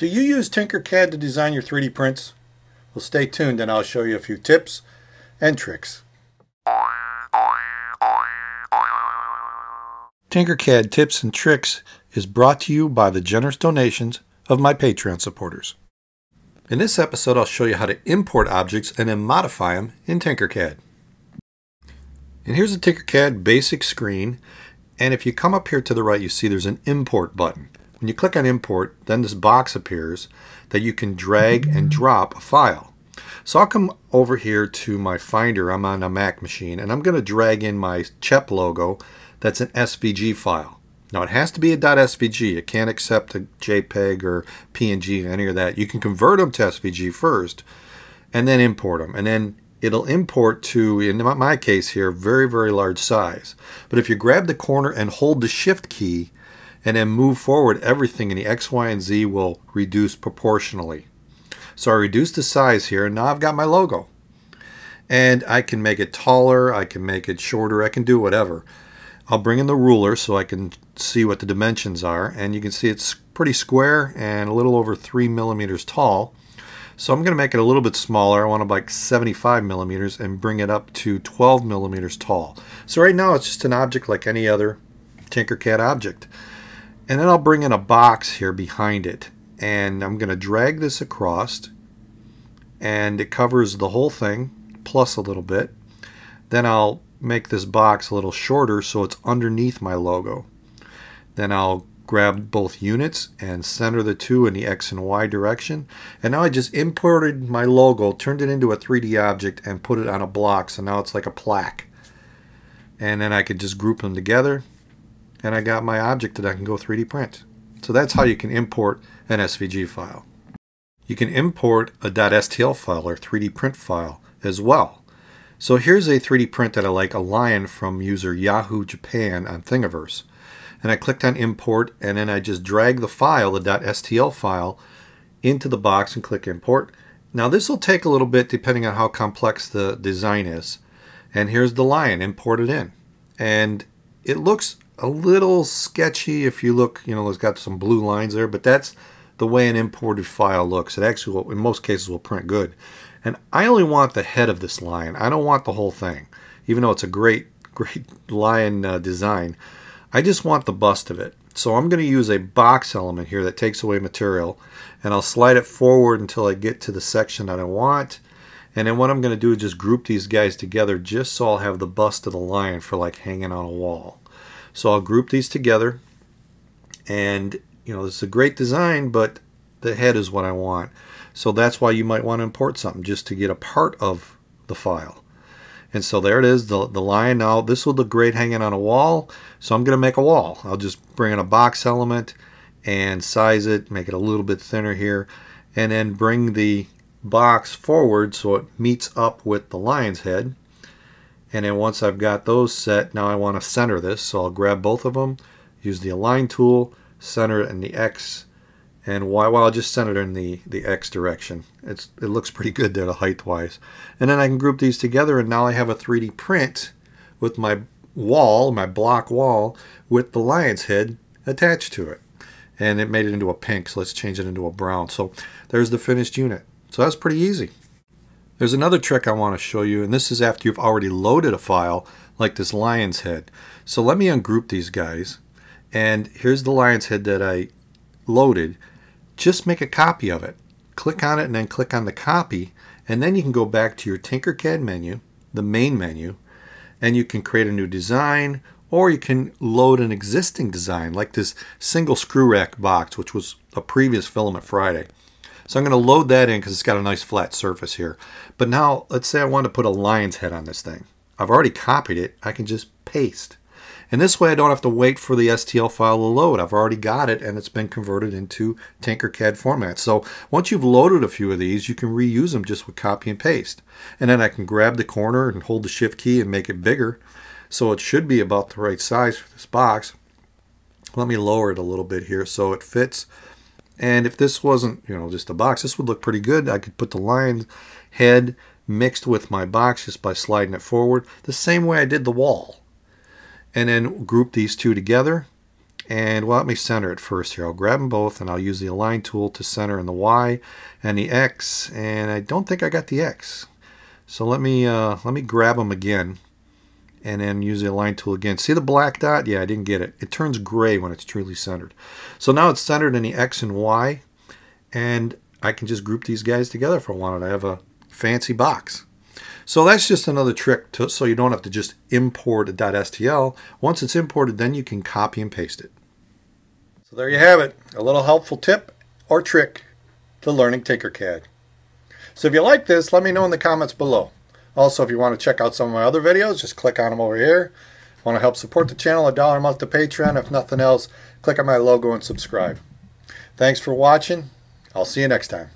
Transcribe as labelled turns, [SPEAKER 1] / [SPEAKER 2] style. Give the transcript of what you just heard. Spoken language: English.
[SPEAKER 1] Do you use Tinkercad to design your 3D prints? Well, stay tuned and I'll show you a few tips and tricks. Tinkercad Tips and Tricks is brought to you by the generous donations of my Patreon supporters. In this episode, I'll show you how to import objects and then modify them in Tinkercad. And here's the Tinkercad basic screen. And if you come up here to the right, you see there's an import button. When you click on import, then this box appears that you can drag and drop a file. So I'll come over here to my Finder. I'm on a Mac machine, and I'm going to drag in my CHEP logo. That's an SVG file. Now it has to be a .svg. It can't accept a JPEG or PNG, or any of that. You can convert them to SVG first, and then import them. And then it'll import to, in my case here, very, very large size. But if you grab the corner and hold the Shift key, and then move forward, everything in the X, Y, and Z will reduce proportionally. So I reduced the size here, and now I've got my logo. And I can make it taller, I can make it shorter, I can do whatever. I'll bring in the ruler so I can see what the dimensions are, and you can see it's pretty square and a little over 3 millimeters tall. So I'm going to make it a little bit smaller. I want to like 75 millimeters and bring it up to 12 millimeters tall. So right now it's just an object like any other Tinkercad object. And then I'll bring in a box here behind it. And I'm going to drag this across. And it covers the whole thing, plus a little bit. Then I'll make this box a little shorter so it's underneath my logo. Then I'll grab both units and center the two in the X and Y direction. And now I just imported my logo, turned it into a 3D object, and put it on a block. So now it's like a plaque. And then I could just group them together and I got my object that I can go 3D print. So that's how you can import an SVG file. You can import a .stl file or 3D print file as well. So here's a 3D print that I like, a lion from user Yahoo Japan on Thingiverse. And I clicked on import and then I just drag the file, the .stl file, into the box and click import. Now this will take a little bit depending on how complex the design is. And here's the lion imported in. And it looks a little sketchy if you look, you know, it's got some blue lines there, but that's the way an imported file looks. It actually, will, in most cases, will print good. And I only want the head of this lion. I don't want the whole thing, even though it's a great, great lion uh, design. I just want the bust of it. So I'm going to use a box element here that takes away material, and I'll slide it forward until I get to the section that I want. And then what I'm going to do is just group these guys together just so I'll have the bust of the lion for like hanging on a wall. So I'll group these together and you know, it's a great design, but the head is what I want. So that's why you might want to import something just to get a part of the file. And so there it is, the, the line. Now this will look great hanging on a wall, so I'm going to make a wall. I'll just bring in a box element and size it, make it a little bit thinner here, and then bring the box forward so it meets up with the lion's head. And then once I've got those set, now I want to center this. So I'll grab both of them, use the align tool, center it in the X and Y. Well, I'll just center it in the, the X direction. It's It looks pretty good there, the height-wise. And then I can group these together, and now I have a 3D print with my wall, my block wall, with the lion's head attached to it. And it made it into a pink, so let's change it into a brown. So there's the finished unit. So that's pretty easy. There's another trick I want to show you, and this is after you've already loaded a file like this lion's head. So let me ungroup these guys. And here's the lion's head that I loaded. Just make a copy of it. Click on it and then click on the copy. And then you can go back to your Tinkercad menu, the main menu, and you can create a new design or you can load an existing design like this single screw rack box, which was a previous Filament Friday. So I'm going to load that in because it's got a nice flat surface here. But now, let's say I want to put a lion's head on this thing. I've already copied it. I can just paste. And this way I don't have to wait for the STL file to load. I've already got it and it's been converted into Tinkercad format. So once you've loaded a few of these, you can reuse them just with copy and paste. And then I can grab the corner and hold the shift key and make it bigger. So it should be about the right size for this box. Let me lower it a little bit here so it fits and if this wasn't, you know, just a box, this would look pretty good. I could put the lion head mixed with my box just by sliding it forward, the same way I did the wall. And then group these two together. And well, let me center it first here. I'll grab them both and I'll use the align tool to center in the Y and the X. And I don't think I got the X. So let me uh, let me grab them again and then use the align tool again. See the black dot? Yeah, I didn't get it. It turns gray when it's truly centered. So now it's centered in the X and Y and I can just group these guys together if I wanted. I have a fancy box. So that's just another trick to, so you don't have to just import a .stl. Once it's imported, then you can copy and paste it. So there you have it, a little helpful tip or trick to learning Tinkercad. So if you like this, let me know in the comments below. Also, if you want to check out some of my other videos, just click on them over here. Want to help support the channel, a dollar a month to Patreon. If nothing else, click on my logo and subscribe. Thanks for watching. I'll see you next time.